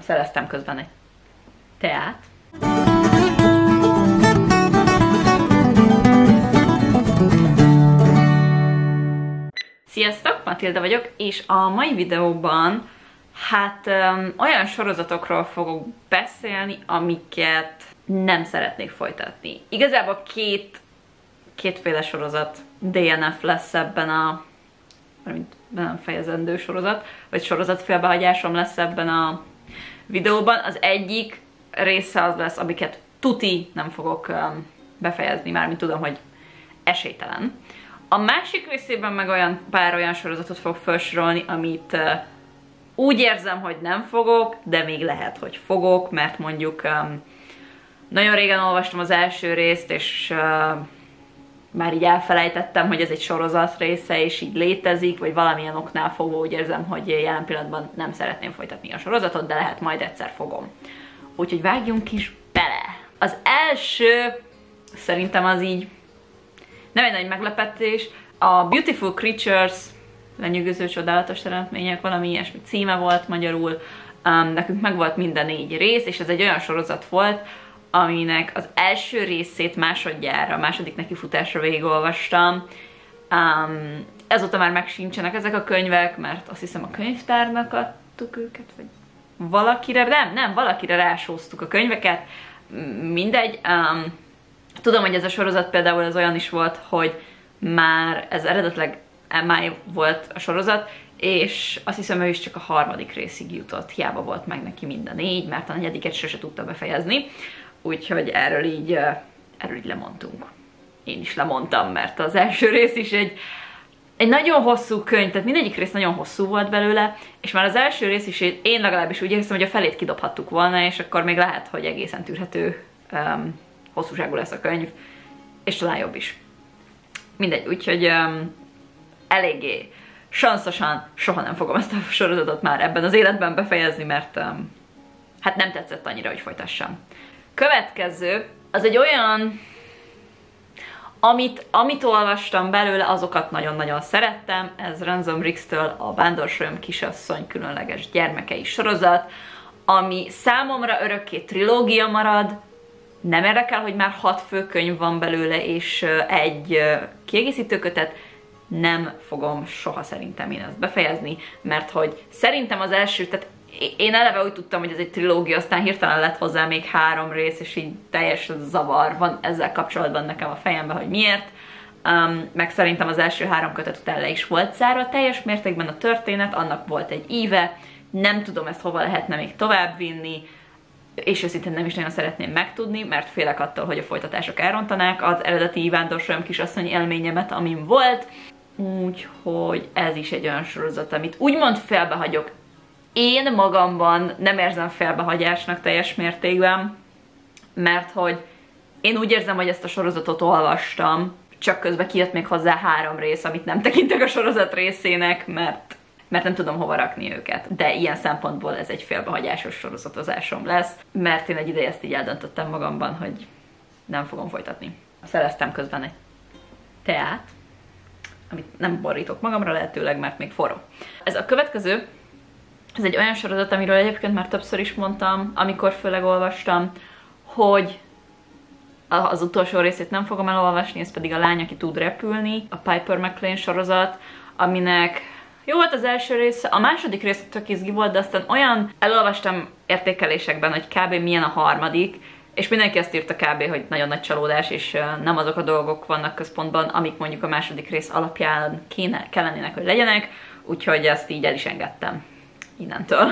Szereztem közben egy teát. Sziasztok, Matilda vagyok, és a mai videóban hát um, olyan sorozatokról fogok beszélni, amiket nem szeretnék folytatni. Igazából két, kétféle sorozat DNF lesz ebben a mint nem fejezendő sorozat, vagy sorozat félbehagyásom lesz ebben a videóban. Az egyik része az lesz, amiket tuti nem fogok um, befejezni, mármint tudom, hogy esélytelen. A másik részében meg olyan pár olyan sorozatot fog felsorolni, amit uh, úgy érzem, hogy nem fogok, de még lehet, hogy fogok, mert mondjuk um, nagyon régen olvastam az első részt, és uh, már így elfelejtettem, hogy ez egy sorozat része, és így létezik, vagy valamilyen oknál fogva úgy érzem, hogy jelen pillanatban nem szeretném folytatni a sorozatot, de lehet majd egyszer fogom. Úgyhogy vágjunk is bele! Az első, szerintem az így nem egy nagy meglepetés, a Beautiful Creatures, lenyűgöző csodálatos teremtmények, valami ilyesmi címe volt magyarul, um, nekünk meg volt minden négy rész, és ez egy olyan sorozat volt, aminek az első részét másodjára, második nekifutásra végigolvastam. Um, ezóta már megsincsenek ezek a könyvek, mert azt hiszem a könyvtárnak adtuk őket, vagy valakire, nem, nem, valakire rásóztuk a könyveket, mindegy. Um, tudom, hogy ez a sorozat például az olyan is volt, hogy már ez eredetleg MI volt a sorozat, és azt hiszem ő is csak a harmadik részig jutott, hiába volt meg neki mind a négy, mert a negyediket sose tudta befejezni úgyhogy erről így, erről így lemondtunk. Én is lemondtam, mert az első rész is egy, egy nagyon hosszú könyv, tehát mindegyik rész nagyon hosszú volt belőle, és már az első rész is én legalábbis úgy érzem, hogy a felét kidobhattuk volna, és akkor még lehet, hogy egészen tűrhető um, hosszúságú lesz a könyv, és talán jobb is. Mindegy, úgyhogy um, eléggé sanszosan soha nem fogom ezt a sorozatot már ebben az életben befejezni, mert um, hát nem tetszett annyira, hogy folytassam. Következő, az egy olyan, amit, amit olvastam belőle, azokat nagyon-nagyon szerettem. Ez Ransom Riggs-től a Vándorsolyom kisasszony különleges gyermekei sorozat, ami számomra örökké trilógia marad, nem érdekel, hogy már hat főkönyv van belőle, és egy kiegészítőkötet, nem fogom soha szerintem én ezt befejezni, mert hogy szerintem az első, tehát én eleve úgy tudtam, hogy ez egy trilógia, aztán hirtelen lett hozzá még három rész, és így teljes zavar van ezzel kapcsolatban nekem a fejemben, hogy miért. Um, meg szerintem az első három kötet után le is volt zárva. Teljes mértékben a történet, annak volt egy íve, nem tudom ezt hova lehetne még tovább vinni, és őszintén nem is nagyon szeretném megtudni, mert félek attól, hogy a folytatások elrontanák. Az eredeti Ivándor kisasszony élményemet, amin volt, úgyhogy ez is egy olyan sorozat, amit úgymond felbehagyok én magamban nem érzem felbehagyásnak teljes mértékben, mert hogy én úgy érzem, hogy ezt a sorozatot olvastam, csak közben kijött még hozzá három rész, amit nem tekintek a sorozat részének, mert, mert nem tudom hova rakni őket. De ilyen szempontból ez egy félbehagyásos sorozatozásom lesz, mert én egy ideje ezt így eldöntöttem magamban, hogy nem fogom folytatni. Szereztem közben egy teát, amit nem borítok magamra lehetőleg, mert még forró. Ez a következő, ez egy olyan sorozat, amiről egyébként már többször is mondtam, amikor főleg olvastam, hogy az utolsó részét nem fogom elolvasni, ez pedig a lány, aki tud repülni, a Piper McLean sorozat, aminek jó volt az első része, a második rész tök izgi volt, de aztán olyan elolvastam értékelésekben, hogy kb. milyen a harmadik, és mindenki azt írta kb., hogy nagyon nagy csalódás, és nem azok a dolgok vannak központban, amik mondjuk a második rész alapján kéne, kellenének, hogy legyenek, úgyhogy ezt így el is engedtem innentől.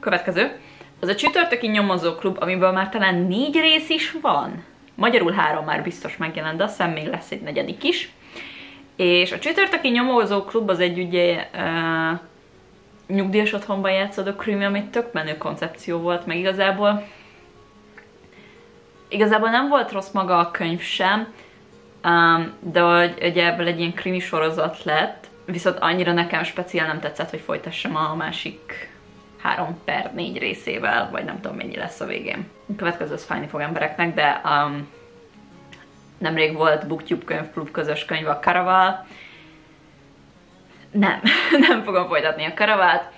Következő. Az a csütörtöki nyomozó klub, amiből már talán négy rész is van. Magyarul három már biztos megjelent, de azt hiszem még lesz egy negyedik is. És a csütörtöki nyomozó klub az egy ugye uh, nyugdíjas otthonban játszódó krimi, ami tök menő koncepció volt, meg igazából igazából nem volt rossz maga a könyv sem, um, de ugye ebből egy ilyen krimi sorozat lett, viszont annyira nekem speciál nem tetszett, hogy folytassam a másik három per négy részével, vagy nem tudom mennyi lesz a végén. A következő az fájni fog embereknek, de um, nemrég volt Booktube könyvklub közös könyv a Karaval. Nem, nem fogom folytatni a Karavát,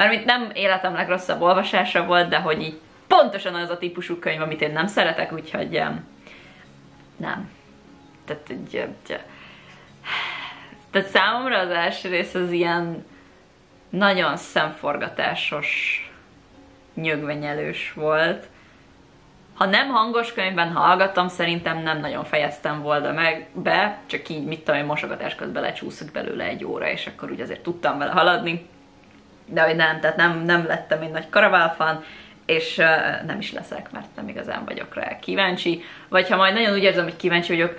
Mármint nem életem legrosszabb olvasása volt, de hogy így pontosan az a típusú könyv, amit én nem szeretek, úgyhogy nem. Tehát, egy, tehát számomra az első rész az ilyen nagyon szemforgatásos, nyögvenyelős volt. Ha nem hangos könyvben hallgattam, szerintem nem nagyon fejeztem volna meg be, csak így, mit tudom, mosogatás közben lecsúszott belőle egy óra, és akkor úgy azért tudtam vele haladni. De hogy nem, tehát nem, nem lettem egy nagy karaválfan, és uh, nem is leszek, mert nem igazán vagyok rá kíváncsi. Vagy ha majd nagyon úgy érzem, hogy kíváncsi vagyok,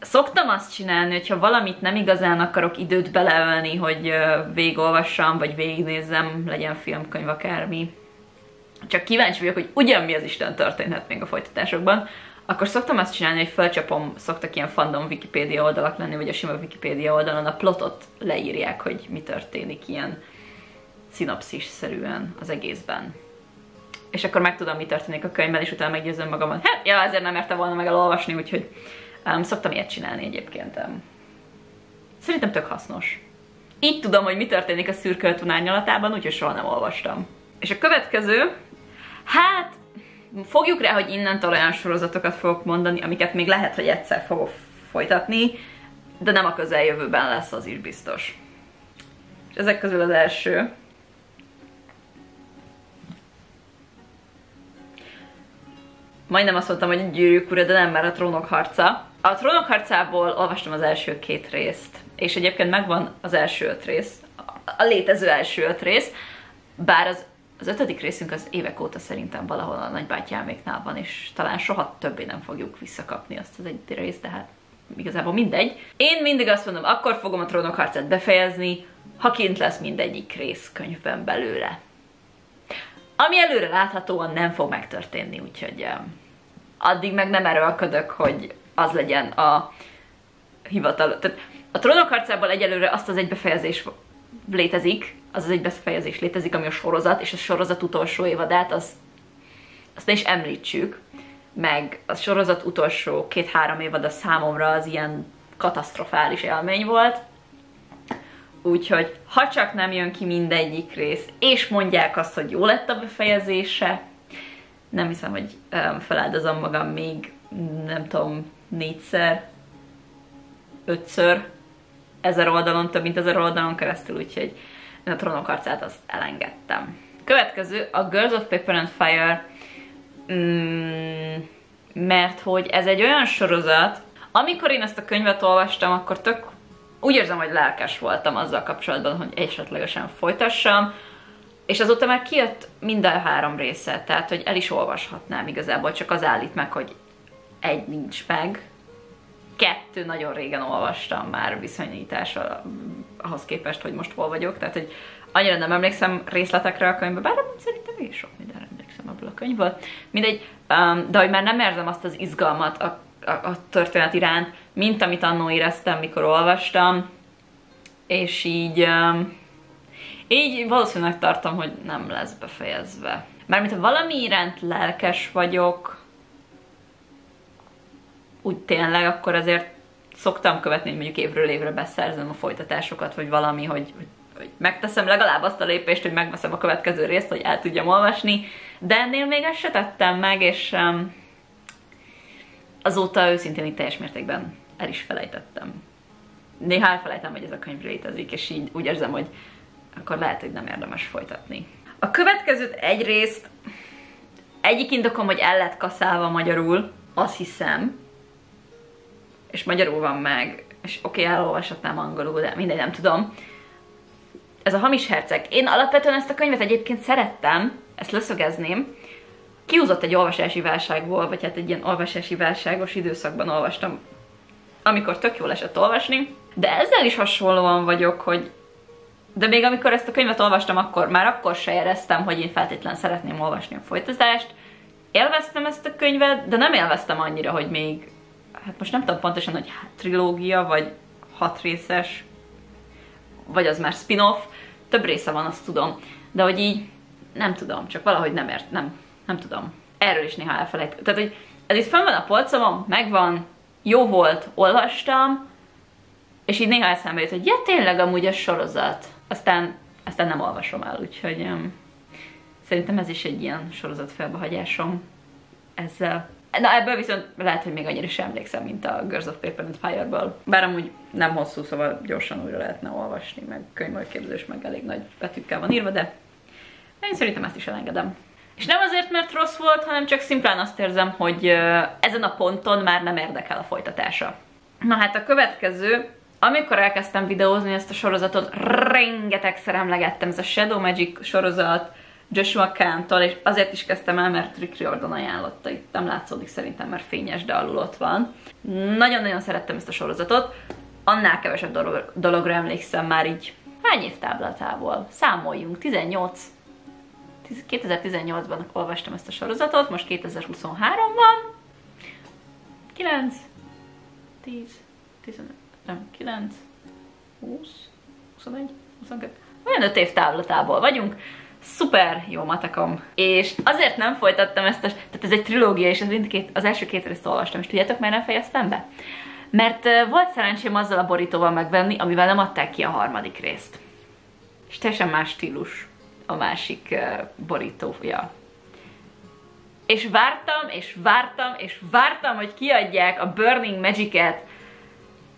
szoktam azt csinálni, hogyha valamit nem igazán akarok időt beleölni, hogy végigolvassam, vagy végignézzem, legyen filmkönyv, akármi. Csak kíváncsi vagyok, hogy ugyan mi az Isten történhet még a folytatásokban, akkor szoktam azt csinálni, hogy felcsapom, szoktak ilyen fandom Wikipédia oldalak lenni, vagy a sima Wikipédia oldalon a plotot leírják, hogy mi történik ilyen szinopszis-szerűen az egészben. És akkor megtudom, mi történik a könyvben, és utána meggyőzöm magam, hogy hát, ja, ezért nem merte volna meg elolvasni, úgyhogy Um, szoktam ilyet csinálni egyébként. Um, szerintem tök hasznos. Így tudom, hogy mi történik a szürkölt árnyalatában, úgyhogy soha nem olvastam. És a következő, hát fogjuk rá, hogy innentől olyan sorozatokat fogok mondani, amiket még lehet, hogy egyszer fogok folytatni, de nem a közeljövőben lesz, az is biztos. És ezek közül az első, majdnem azt mondtam, hogy gyűrűk ura, de nem, mert a trónok harca. A trónok harcából olvastam az első két részt, és egyébként megvan az első öt rész, a létező első öt rész, bár az, az ötödik részünk az évek óta szerintem valahol a nagybátyáméknál van, és talán soha többé nem fogjuk visszakapni azt az egy részt, de hát igazából mindegy. Én mindig azt mondom, akkor fogom a trónok harcát befejezni, ha kint lesz mindegyik rész könyvben belőle. Ami előre láthatóan nem fog megtörténni, úgyhogy addig meg nem erőlködök, hogy az legyen a hivatal. Tehát a trónok harcából egyelőre azt az egybefejezés létezik, az az egybefejezés létezik, ami a sorozat, és a sorozat utolsó évadát, azt, azt ne is említsük, meg a sorozat utolsó két-három évad a számomra az ilyen katasztrofális élmény volt. Úgyhogy ha csak nem jön ki mindegyik rész, és mondják azt, hogy jó lett a befejezése, nem hiszem, hogy um, feláldozom magam még, nem tudom, négyszer, ötször, ezer oldalon, több mint ezer oldalon keresztül, úgyhogy én a trónok arcát azt elengedtem. Következő a Girls of Paper and Fire, mm, mert hogy ez egy olyan sorozat, amikor én ezt a könyvet olvastam, akkor tök úgy érzem, hogy lelkes voltam azzal kapcsolatban, hogy esetlegesen folytassam, és azóta már kijött minden három része, tehát hogy el is olvashatnám igazából, csak az állít meg, hogy egy nincs meg, kettő nagyon régen olvastam már viszonyítással ahhoz képest, hogy most hol vagyok, tehát hogy annyira nem emlékszem részletekre a könyvbe, bár szerintem én sok mindenre emlékszem ebből a könyvből. Mindegy, um, de hogy már nem érzem azt az izgalmat a, a, a történet iránt, mint amit annó éreztem, mikor olvastam, és így um, így valószínűleg tartom, hogy nem lesz befejezve. Mármint ha valami iránt lelkes vagyok, úgy tényleg, akkor azért szoktam követni, hogy mondjuk évről évre beszerzem a folytatásokat, vagy valami, hogy, hogy, megteszem legalább azt a lépést, hogy megveszem a következő részt, hogy el tudjam olvasni, de ennél még ezt se tettem meg, és um, azóta őszintén itt teljes mértékben el is felejtettem. Néha elfelejtem, hogy ez a könyv létezik, és így úgy érzem, hogy akkor lehet, hogy nem érdemes folytatni. A következőt egyrészt egyik indokom, hogy el lett kaszálva magyarul, azt hiszem, és magyarul van meg, és oké, okay, elolvashatnám angolul, de mindegy, nem tudom. Ez a Hamis Herceg. Én alapvetően ezt a könyvet egyébként szerettem, ezt leszögezném. Kiúzott egy olvasási válságból, vagy hát egy ilyen olvasási válságos időszakban olvastam, amikor tök jól esett olvasni, de ezzel is hasonlóan vagyok, hogy de még amikor ezt a könyvet olvastam, akkor már akkor se éreztem, hogy én feltétlen szeretném olvasni a folytatást. Élveztem ezt a könyvet, de nem élveztem annyira, hogy még, hát most nem tudom pontosan, hogy trilógia, vagy hat részes, vagy az már spin-off, több része van, azt tudom. De hogy így, nem tudom, csak valahogy nem ért, nem, nem tudom. Erről is néha elfelejt. Tehát, hogy ez itt fenn van a polcomon, megvan, jó volt, olvastam, és így néha eszembe jut, hogy ja, tényleg amúgy a sorozat aztán aztán nem olvasom el, úgyhogy um, szerintem ez is egy ilyen sorozat felbehagyásom ezzel. Na ebből viszont lehet, hogy még annyira sem emlékszem, mint a Girls of Paper and Fire-ből. Bár amúgy nem hosszú, szóval gyorsan újra lehetne olvasni, meg könyvmajképzős, meg elég nagy betűkkel van írva, de én szerintem ezt is elengedem. És nem azért, mert rossz volt, hanem csak szimplán azt érzem, hogy ezen a ponton már nem érdekel a folytatása. Na hát a következő, amikor elkezdtem videózni ezt a sorozatot, rengetegszer emlegettem, ez a Shadow Magic sorozat, Joshua Kantól, és azért is kezdtem el, mert Rick Riordan ajánlotta, itt nem látszódik szerintem, mert fényes, de alul ott van. Nagyon-nagyon szerettem ezt a sorozatot, annál kevesebb dolog, dologra emlékszem már így hány év táblatából. Számoljunk, 18 2018-ban olvastam ezt a sorozatot, most 2023 van. 9, 10, 15, nem, 9, 20, 21, 22. Olyan 5 év távlatából vagyunk. Szuper jó matekom. És azért nem folytattam ezt a... Tehát ez egy trilógia, és az, mindkét, az első két részt olvastam, és tudjátok, miért nem fejeztem be? Mert volt szerencsém azzal a borítóval megvenni, amivel nem adták ki a harmadik részt. És teljesen más stílus a másik borítója. És vártam, és vártam, és vártam, hogy kiadják a Burning Magic-et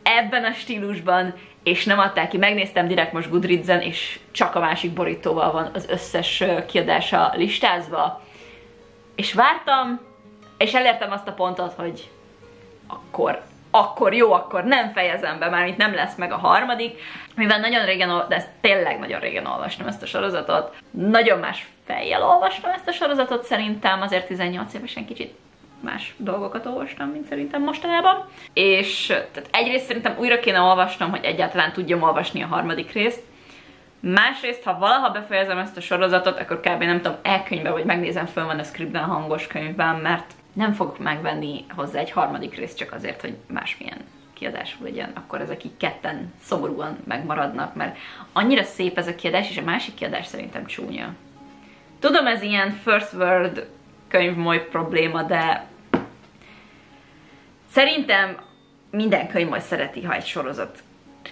ebben a stílusban, és nem adták ki. Megnéztem direkt most Goodreads-en, és csak a másik borítóval van az összes kiadása listázva. És vártam, és elértem azt a pontot, hogy akkor akkor jó, akkor nem fejezem be, már itt nem lesz meg a harmadik, mivel nagyon régen, de ezt tényleg nagyon régen olvastam ezt a sorozatot, nagyon más fejjel olvastam ezt a sorozatot szerintem, azért 18 évesen kicsit más dolgokat olvastam, mint szerintem mostanában. És tehát egyrészt szerintem újra kéne olvasnom, hogy egyáltalán tudjam olvasni a harmadik részt. Másrészt, ha valaha befejezem ezt a sorozatot, akkor kb. nem tudom, elkönyvbe, vagy megnézem föl van a scriptben, hangos könyvben, mert nem fogok megvenni hozzá egy harmadik részt csak azért, hogy másmilyen kiadású legyen, akkor ezek így ketten szomorúan megmaradnak, mert annyira szép ez a kiadás, és a másik kiadás szerintem csúnya. Tudom, ez ilyen first world könyvmoly probléma, de szerintem minden könyvmoly szereti, ha egy sorozat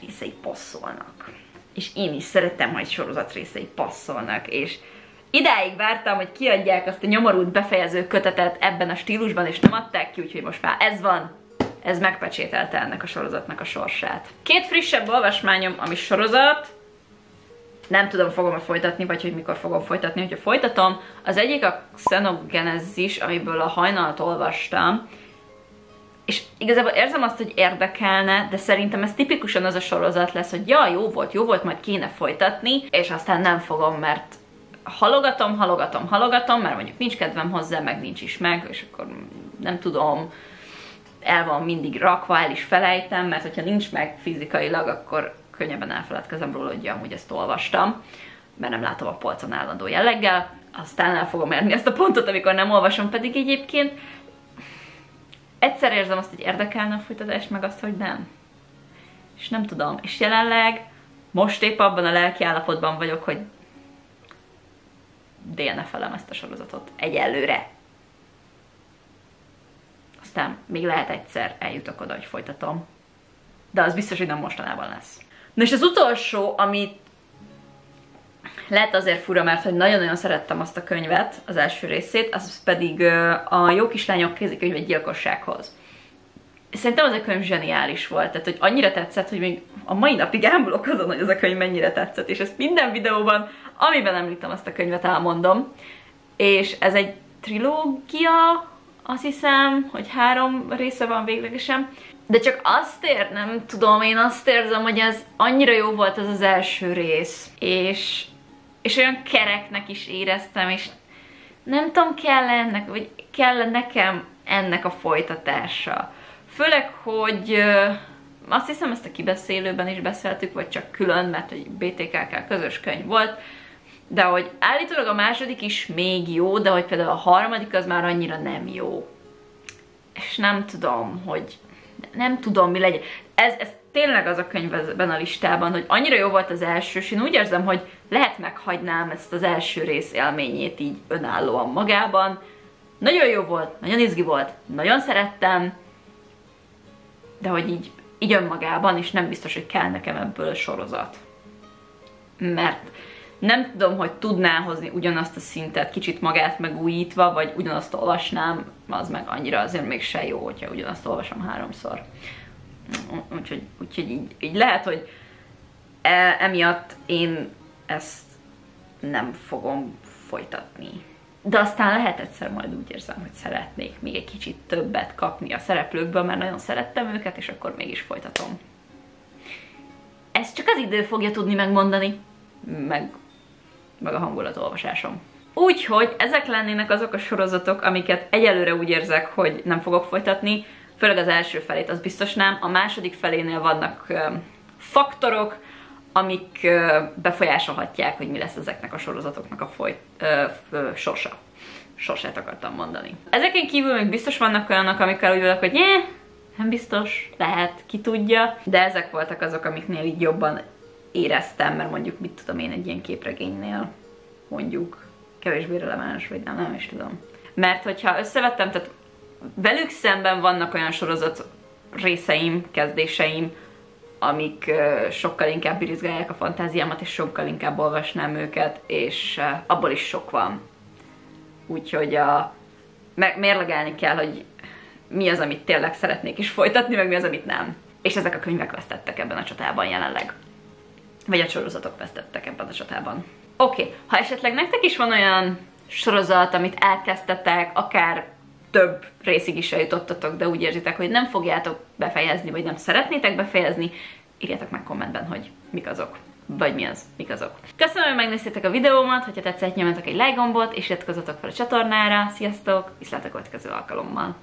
részei passzolnak. És én is szeretem, ha egy sorozat részei passzolnak, és Idáig vártam, hogy kiadják azt a nyomorult befejező kötetet ebben a stílusban, és nem adták ki, úgyhogy most már ez van. Ez megpecsételte ennek a sorozatnak a sorsát. Két frissebb olvasmányom, ami sorozat, nem tudom, fogom-e folytatni, vagy hogy mikor fogom folytatni, hogyha folytatom. Az egyik a Xenogenesis, amiből a hajnalt olvastam, és igazából érzem azt, hogy érdekelne, de szerintem ez tipikusan az a sorozat lesz, hogy ja, jó volt, jó volt, majd kéne folytatni, és aztán nem fogom, mert halogatom, halogatom, halogatom, mert mondjuk nincs kedvem hozzá, meg nincs is meg, és akkor nem tudom, el van mindig rakva, el is felejtem, mert hogyha nincs meg fizikailag, akkor könnyebben elfeledkezem róla, hogy amúgy ezt olvastam, mert nem látom a polcon állandó jelleggel, aztán el fogom érni ezt a pontot, amikor nem olvasom, pedig egyébként egyszer érzem azt, hogy érdekelne a folytatás, meg azt, hogy nem. És nem tudom. És jelenleg most épp abban a lelki állapotban vagyok, hogy DNF-elem ezt a sorozatot egyelőre. Aztán még lehet egyszer eljutok oda, hogy folytatom. De az biztos, hogy nem mostanában lesz. Na és az utolsó, amit lehet azért fura, mert hogy nagyon-nagyon szerettem azt a könyvet, az első részét, az pedig a Jó kislányok kézikönyve gyilkossághoz. Szerintem az a könyv zseniális volt, tehát hogy annyira tetszett, hogy még a mai napig ámulok azon, hogy ez a könyv mennyire tetszett, és ezt minden videóban, amiben említem azt a könyvet, elmondom. És ez egy trilógia, azt hiszem, hogy három része van véglegesen, de csak azt ér, nem tudom, én azt érzem, hogy ez annyira jó volt az az első rész, és, és olyan kereknek is éreztem, és nem tudom, kell ennek, vagy kell nekem ennek a folytatása. Főleg, hogy azt hiszem ezt a kibeszélőben is beszéltük, vagy csak külön, mert egy BTKK közös könyv volt, de hogy állítólag a második is még jó, de hogy például a harmadik az már annyira nem jó. És nem tudom, hogy nem tudom, mi legyen. Ez, ez tényleg az a könyv ebben a listában, hogy annyira jó volt az első, és én úgy érzem, hogy lehet meghagynám ezt az első rész élményét így önállóan magában. Nagyon jó volt, nagyon izgi volt, nagyon szerettem, de hogy így, így önmagában, és nem biztos, hogy kell nekem ebből a sorozat. Mert Nem tudom, hogy tudná hozni ugyanazt a szintet, kicsit magát megújítva, vagy ugyanazt olvasnám, az meg annyira azért még se jó, hogyha ugyanazt olvasom háromszor. Úgyhogy, úgyhogy így, így lehet, hogy e, emiatt én ezt nem fogom folytatni. De aztán lehet egyszer majd úgy érzem, hogy szeretnék még egy kicsit többet kapni a szereplőkből, mert nagyon szerettem őket, és akkor mégis folytatom. Ezt csak az idő fogja tudni megmondani, meg, meg a hangulatolvasásom. Úgyhogy ezek lennének azok a sorozatok, amiket egyelőre úgy érzek, hogy nem fogok folytatni, főleg az első felét, az biztos nem. A második felénél vannak ö, faktorok, amik ö, befolyásolhatják, hogy mi lesz ezeknek a sorozatoknak a folyt, ö, ö, sorsa. Sorsát akartam mondani. Ezeken kívül még biztos vannak olyanok, amikkel úgy vagyok, hogy nyeh, nem biztos, lehet, ki tudja, de ezek voltak azok, amiknél így jobban éreztem, mert mondjuk mit tudom én egy ilyen képregénynél mondjuk kevésbé releváns, vagy nem, nem is tudom. Mert hogyha összevettem, tehát velük szemben vannak olyan sorozat részeim, kezdéseim, amik sokkal inkább birizgálják a fantáziámat, és sokkal inkább olvasnám őket, és uh, abból is sok van. Úgyhogy a, mérlegelni kell, hogy mi az, amit tényleg szeretnék is folytatni, meg mi az, amit nem. És ezek a könyvek vesztettek ebben a csatában jelenleg. Vagy a sorozatok vesztettek ebben a csatában. Oké, okay. ha esetleg nektek is van olyan sorozat, amit elkezdtetek, akár több részig is eljutottatok, de úgy érzitek, hogy nem fogjátok befejezni, vagy nem szeretnétek befejezni, írjátok meg kommentben, hogy mik azok. Vagy mi az, mik azok. Köszönöm, hogy megnéztétek a videómat, hogyha tetszett, nyomjatok egy like gombot, és iratkozzatok fel a csatornára. Sziasztok, viszlát a következő alkalommal.